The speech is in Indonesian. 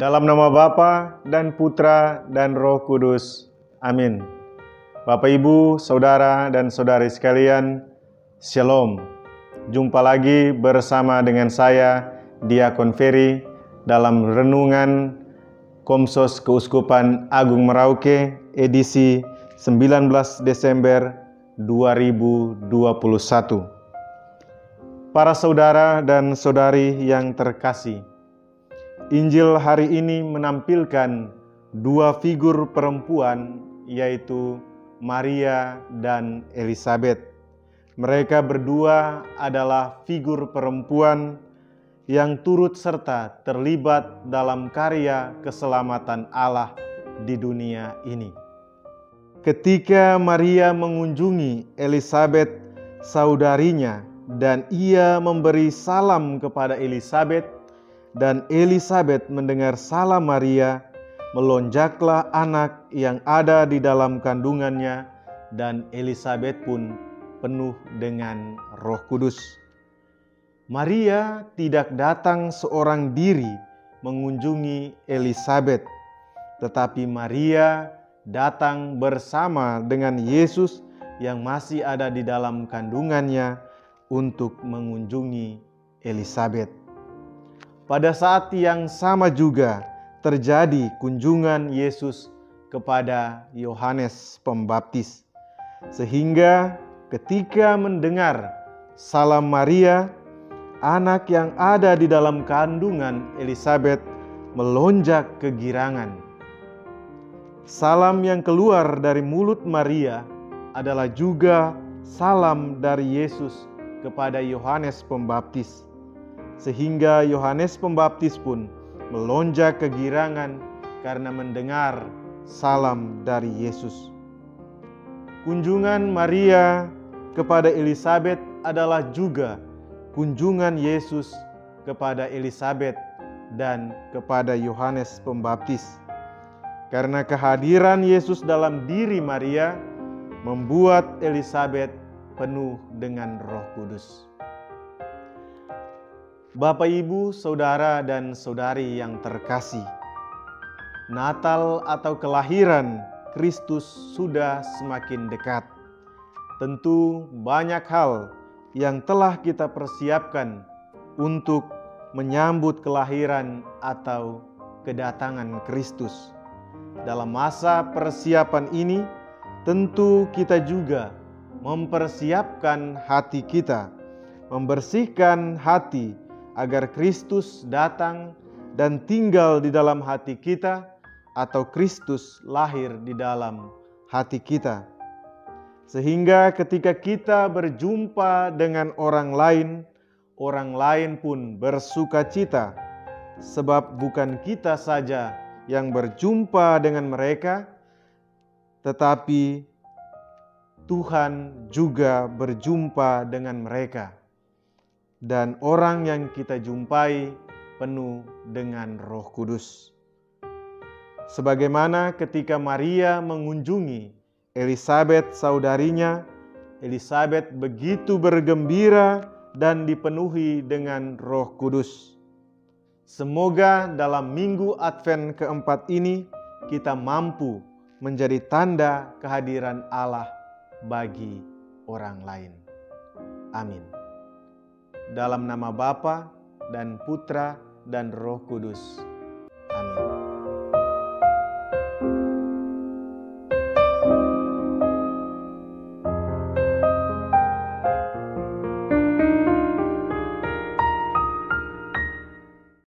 Dalam nama Bapa dan Putra dan Roh Kudus. Amin. Bapak, Ibu, Saudara dan Saudari sekalian, Shalom. Jumpa lagi bersama dengan saya, Diakon Ferry, dalam renungan Komsos Keuskupan Agung Merauke, edisi 19 Desember 2021. Para saudara dan saudari yang terkasih, Injil hari ini menampilkan dua figur perempuan, yaitu Maria dan Elizabeth. Mereka berdua adalah figur perempuan yang turut serta terlibat dalam karya keselamatan Allah di dunia ini. Ketika Maria mengunjungi Elizabeth, saudarinya, dan ia memberi salam kepada Elizabeth, dan Elizabeth mendengar salam Maria, melonjaklah anak yang ada di dalam kandungannya, dan Elizabeth pun penuh dengan Roh Kudus. Maria tidak datang seorang diri mengunjungi Elizabeth, tetapi Maria datang bersama dengan Yesus yang masih ada di dalam kandungannya untuk mengunjungi Elizabeth. Pada saat yang sama juga terjadi kunjungan Yesus kepada Yohanes Pembaptis, sehingga ketika mendengar salam Maria, anak yang ada di dalam kandungan Elizabeth melonjak kegirangan. Salam yang keluar dari mulut Maria adalah juga salam dari Yesus kepada Yohanes Pembaptis sehingga Yohanes Pembaptis pun melonjak kegirangan karena mendengar salam dari Yesus. Kunjungan Maria kepada Elizabeth adalah juga kunjungan Yesus kepada Elizabeth dan kepada Yohanes Pembaptis. Karena kehadiran Yesus dalam diri Maria membuat Elizabeth penuh dengan Roh Kudus. Bapak, Ibu, saudara, dan saudari yang terkasih, Natal atau kelahiran Kristus sudah semakin dekat. Tentu, banyak hal yang telah kita persiapkan untuk menyambut kelahiran atau kedatangan Kristus. Dalam masa persiapan ini, tentu kita juga mempersiapkan hati kita, membersihkan hati agar Kristus datang dan tinggal di dalam hati kita, atau Kristus lahir di dalam hati kita, sehingga ketika kita berjumpa dengan orang lain, orang lain pun bersuka cita, sebab bukan kita saja yang berjumpa dengan mereka, tetapi Tuhan juga berjumpa dengan mereka dan orang yang kita jumpai penuh dengan Roh Kudus. Sebagaimana ketika Maria mengunjungi Elizabeth, saudarinya, Elizabeth begitu bergembira dan dipenuhi dengan Roh Kudus. Semoga dalam minggu Advent keempat ini kita mampu menjadi tanda kehadiran Allah bagi orang lain. Amin dalam nama Bapa dan Putra dan Roh Kudus.